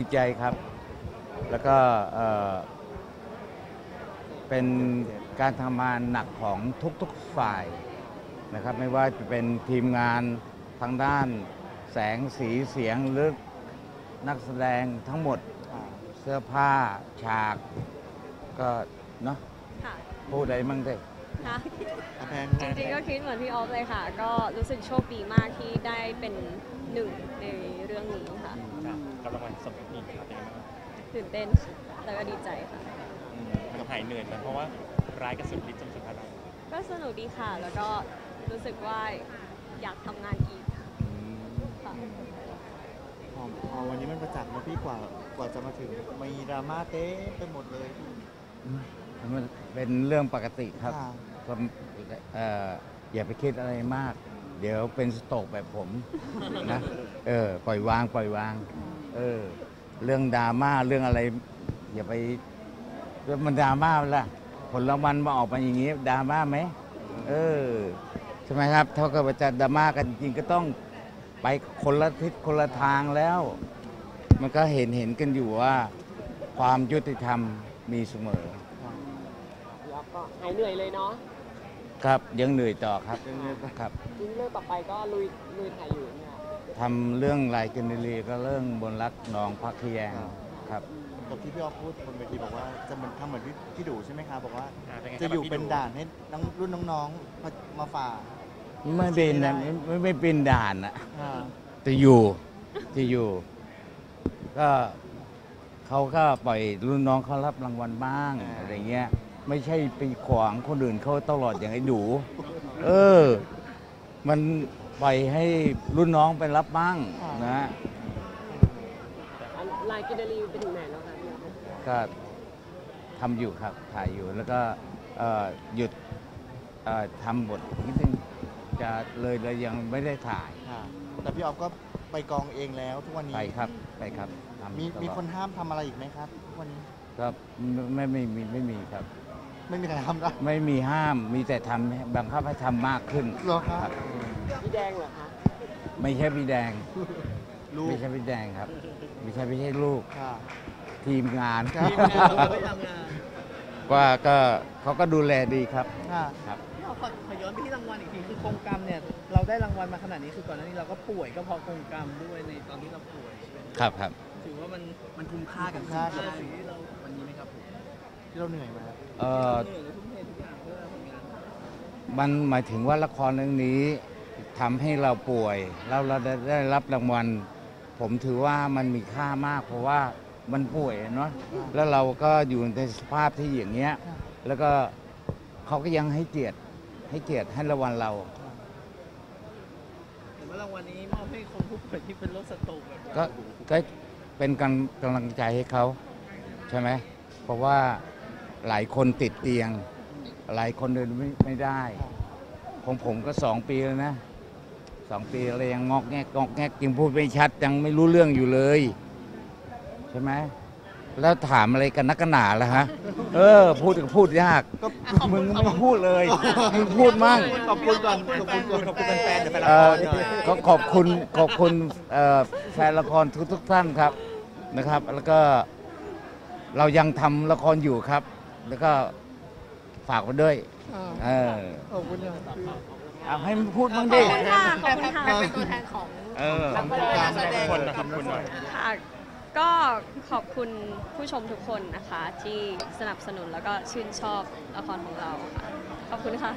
ดีใจครับ แล้วก็เอ่อเป็นการทำงานหนักของทุกๆฝ่ายนะครับ ไม่ว่าจะเป็นทีมงานทางด้านแสงสีเสียงหรือนักแสดงทั้งหมดเสื้อผ้าฉากก็เนาะค่ะพูดอะไรมั่งเถ อะค่ะอาแพงจริงๆก็คิดเหมือนพี่ออฟเลยค่ะ ก็รู้สึกโชคดีมากที่ได้เป็นหนึ่งในเรื่องนี้ค่ะครับกับรางวัลสมทบอีกครับเป็นไงบ้างตื่นเต้นค่ะแล้วก็ดีใจค่ะอืมกับหายเหนื่อยไหมเพราะว่าร้ายกระสุนฤทธิ์จนสุดพลังก็สนุกดีค่ะ แล้วก็รู้สึกว่าอยากทำงานอีกค่ะพอพอวันนี้มันประจักษ์นะพี่กว่ากว่าจะมาถึงมีดราม่าเต้ไปหมดเลยพี่ มันเป็นเรื่องปกติครับค่ะ ก็เอ่ออย่าไปคิดอะไรมาก เดี๋ยวเป็นสโตรกแบบผม นะ เออ ปล่อยวาง ปล่อยวาง เออ เรื่องดราม่าเรื่องอะไร อย่าไปเรื่องมันดราม่าล่ะ ผลรางวัลมาออกมาอย่างนี้ดราม่าไหมเออใช่ไหมครับ เท่ากับว่าจะดราม่ากันจริงๆก็ต้องไปคนละทิศคนละทางแล้ว มันก็เห็นเห็นกันอยู่ว่า ความยุติธรรมมีเสมอแล้ว ก็หายเหนื่อยเลยเนาะครับยังเหนื่อยต่อครับครับทีนี้เรื่องต่อไปก็ลุยลุยถ่ายอยู่เนี่ยทำเรื่องลายกินรีก็เรื่องบนรักหนองพักขยงครับกับที่พี่ออฟพูดบนเวทีบอกว่าจะเหมือนทำเหมือนพี่พี่ดูใช่ไหมครับบอกว่าอ่าเป็นไงครับจะอยู่พี่เป็นดูด่านให้น้องรุ่นน้องๆมามาฝ่าไม่เป็นนะไม่ไม่ไม่เป็นด่านอะอ่าจะอยู่จะอยู่ ก็เขาก็ปล่อยรุ่นน้องเขารับรางวัลบ้างอะไรเงี้ย ไม่ใช่ไปขวางคนอื่นเขาตลอดอย่างไอ้ดูเออ มันปล่อยให้รุ่นน้องไปรับบ้างนะอันลายกินนารีไปถึงไหนแล้วคะพี่ออฟก็ทำอยู่ครับถ่ายอยู่แล้วก็เอ่อหยุดเอ่อทำบทนิดนึงจะเลยเลยยังไม่ได้ถ่ายค่ะแต่พี่ออฟก็ไปกองเองแล้วทุกวันนี้ ไปครับไปครับทำมีตลอด มีคนห้ามทำอะไรอีกไหมครับทุกวันนี้ ก็ไม่ไม่ไม่มีไม่มีครับ ไม่มีใครห้ามได้ไม่มีห้ามมีแต่ทำให้บังคับให้ทำมากขึ้นเหรอครับครับพี่แดงเหรอคะไม่ใช่พี่แดง ลูกไม่ใช่พี่แดงครับ ไม่ใช่ไม่ใช่ลูกค่ะ ทีมงานทีมงานเราไปทำงานว่าก็เขาก็ดูแลดีครับค่ะ ครับขอขอขอย้อนไปที่รางวัลอีกทีคือกงกรรมเนี่ยเราได้รางวัลมาขนาดนี้คือก่อนหน้านี้เราก็ป่วยก็เพราะกงกรรมด้วยในตอนที่เราป่วยใช่ไหมครับครับ ถือว่ามันมันคุ้มค่ากับคุ้มค่ากับสิ่งที่เราวันนี้ไหมครับผม ที่เราเหนื่อยมาเอ่อเหนื่อยและทุ่มเททุกอย่างเพื่อผลงานมันหมายถึงว่าละครเรื่องนี้ทำให้เราป่วยแล้วเราได้ได้รับรางวัล ผมถือว่ามันมีค่ามาก เพราะว่ามันป่วยเนาะแล้วเราก็อยู่ในสภาพที่อย่างเงี้ย แล้วก็เขาก็ยังให้เกียรติให้เกียรติให้รางวัลเราเห็นว่ารางวัลนี้มอบให้คนผู้ป่วยที่เป็นโรคสโตรกแบบเราก็ก็เป็นกำกำลังใจให้เขาใช่ไหมเพราะว่า หลายคนติดเตียง หลายคนเดินไม่ไม่ได้ของผมก็สองปีแล้วนะสองปีอะไรยังงอกแงกงอกแงกยังพูดไม่ชัดยังไม่รู้เรื่องอยู่เลย ใช่ไหมแล้วถามอะไรกันนักกันหนาล่ะฮะ เออ พูดก็พูดยากก็มึงไม่พูดเลยมึงพูดมั่งขอบคุณก่อนขอบคุณก่อนขอบคุณแฟนๆเดี๋ยวไปละเอ่คอรหน่อยก็ขอบคุณขอบคุณเอ่อแฟนละครทุกทุกๆท่านครับนะครับ แล้วก็เรายังทำละครอยู่ครับ แล้วก็ฝากไว้ด้วยเออขอบคุณนะเอาให้มันพูดบ้างดิ ขอบคุณค่ะ ขอบคุณค่ะ เป็นตัวแทนของเออการแสดง คนนะครับคุณหน่อย ค่ะ ก็ขอบคุณผู้ชมทุกคนนะคะ ที่สนับสนุนแล้วก็ชื่นชอบละครของเราค่ะ ขอบคุณค่ะ